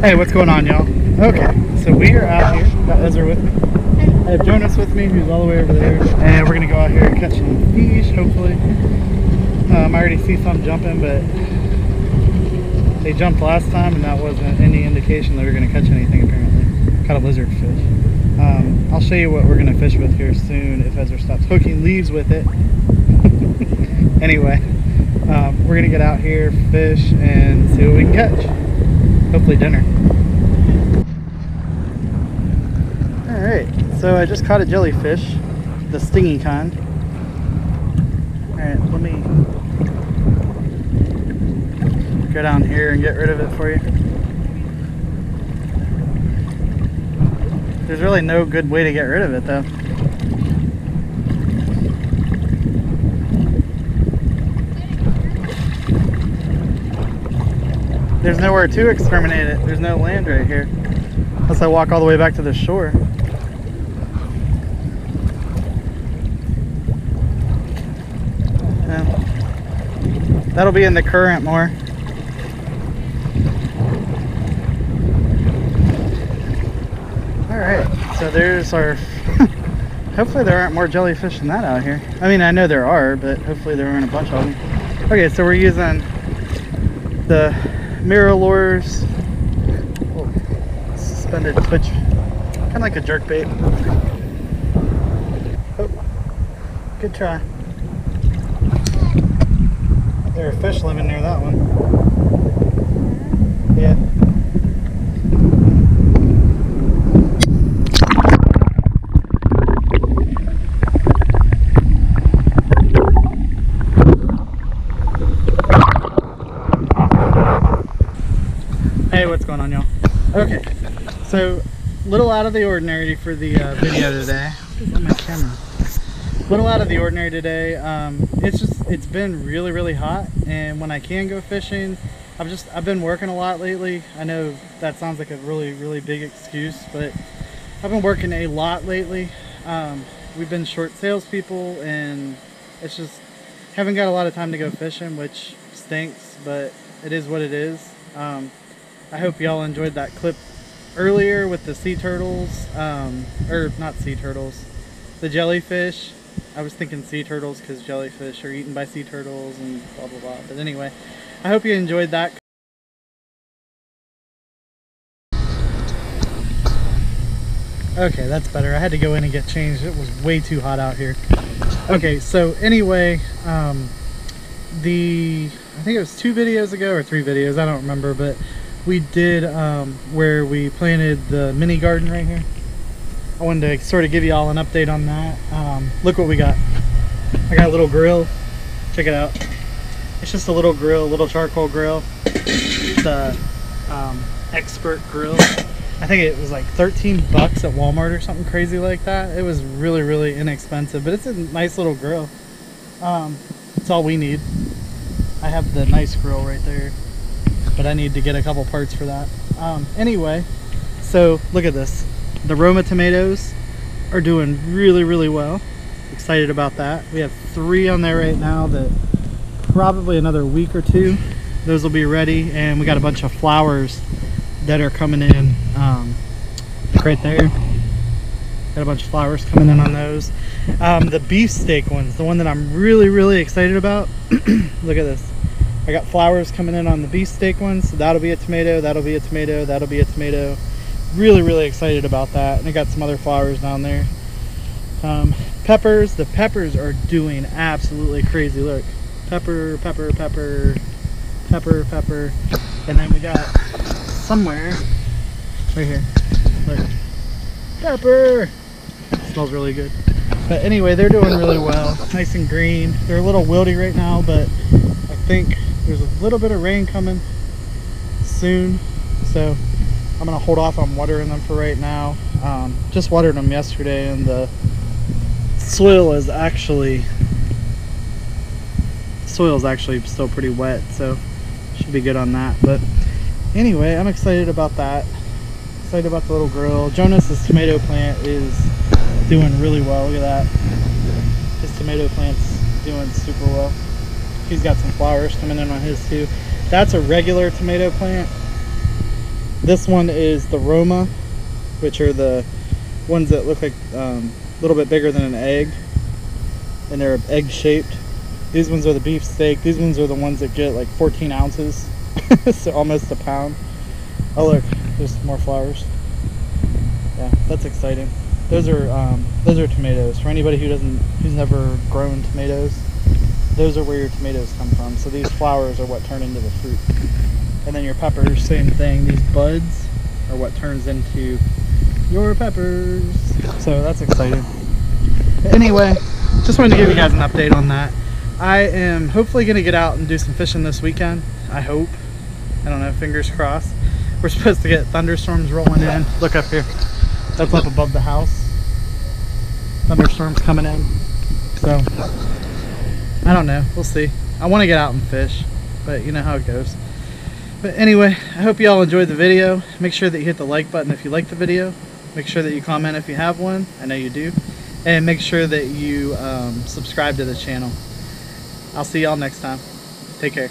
Hey, what's going on, y'all? Okay, so we are out here. Got Ezra with me. I have Jonas with me, who's all the way over there, and we're gonna go out here and catch some fish, hopefully. Um, I already see some jumping, but they jumped last time, and that wasn't any indication that we are gonna catch anything. Apparently, caught a lizard fish. Um, I'll show you what we're gonna fish with here soon if Ezra stops hooking leaves with it. anyway, um, we're gonna get out here, fish, and see what we can catch hopefully dinner. Alright, so I just caught a jellyfish, the stingy kind. Alright, let me go down here and get rid of it for you. There's really no good way to get rid of it though. There's nowhere to exterminate it. There's no land right here. Unless I walk all the way back to the shore. Yeah. That'll be in the current more. Alright, so there's our... hopefully there aren't more jellyfish than that out here. I mean, I know there are, but hopefully there aren't a bunch of them. Okay, so we're using the MirrOlures oh, suspended twitch. Kind of like a jerk bait. Oh, good try. There are fish living near that one. Yeah Hey, what's going on, y'all? Okay, so little out of the ordinary for the uh, video today. My camera. Little out of the ordinary today. Um, it's just it's been really really hot, and when I can go fishing, I've just I've been working a lot lately. I know that sounds like a really really big excuse, but I've been working a lot lately. Um, we've been short salespeople, and it's just haven't got a lot of time to go fishing, which stinks, but it is what it is. Um, I hope y'all enjoyed that clip earlier with the sea turtles, um, or not sea turtles, the jellyfish. I was thinking sea turtles because jellyfish are eaten by sea turtles and blah blah blah. But anyway, I hope you enjoyed that. Okay, that's better. I had to go in and get changed. It was way too hot out here. Okay, so anyway, um, the I think it was two videos ago or three videos, I don't remember, but we did um, where we planted the mini garden right here. I wanted to sort of give you all an update on that. Um, look what we got. I got a little grill. Check it out. It's just a little grill, little charcoal grill. The um, expert grill. I think it was like 13 bucks at Walmart or something crazy like that. It was really, really inexpensive, but it's a nice little grill. Um, it's all we need. I have the nice grill right there but I need to get a couple parts for that. Um, anyway, so look at this. The Roma tomatoes are doing really, really well. Excited about that. We have three on there right now that probably another week or two, those will be ready. And we got a bunch of flowers that are coming in um, right there. Got a bunch of flowers coming in on those. Um, the beefsteak ones, the one that I'm really, really excited about. look at this I got flowers coming in on the beefsteak ones. So that'll be a tomato, that'll be a tomato, that'll be a tomato. Really, really excited about that. And I got some other flowers down there. Um, peppers, the peppers are doing absolutely crazy. Look, pepper, pepper, pepper, pepper, pepper. And then we got somewhere, right here, look, pepper. It smells really good. But anyway, they're doing really well. Nice and green. They're a little wilty right now, but I think there's a little bit of rain coming soon so I'm gonna hold off on watering them for right now. Um, just watered them yesterday and the soil is actually soil is actually still pretty wet so should be good on that. But anyway I'm excited about that. Excited about the little grill Jonas's tomato plant is doing really well. Look at that. His tomato plant's doing super well he's got some flowers coming in on his too. That's a regular tomato plant. This one is the Roma, which are the ones that look like um, a little bit bigger than an egg, and they're egg shaped. These ones are the beefsteak. These ones are the ones that get like 14 ounces, so almost a pound. Oh look, there's more flowers. Yeah, that's exciting. Those are um, those are tomatoes. For anybody who doesn't who's never grown tomatoes, those are where your tomatoes come from. So these flowers are what turn into the fruit. And then your peppers, same thing. These buds are what turns into your peppers. So that's exciting. Anyway, just wanted to give you guys an update on that. I am hopefully going to get out and do some fishing this weekend. I hope. I don't know, fingers crossed. We're supposed to get thunderstorms rolling in. Look up here. That's up above the house. Thunderstorms coming in. So, I don't know. We'll see. I want to get out and fish, but you know how it goes. But anyway, I hope you all enjoyed the video. Make sure that you hit the like button if you like the video. Make sure that you comment if you have one. I know you do. And make sure that you um, subscribe to the channel. I'll see y'all next time. Take care.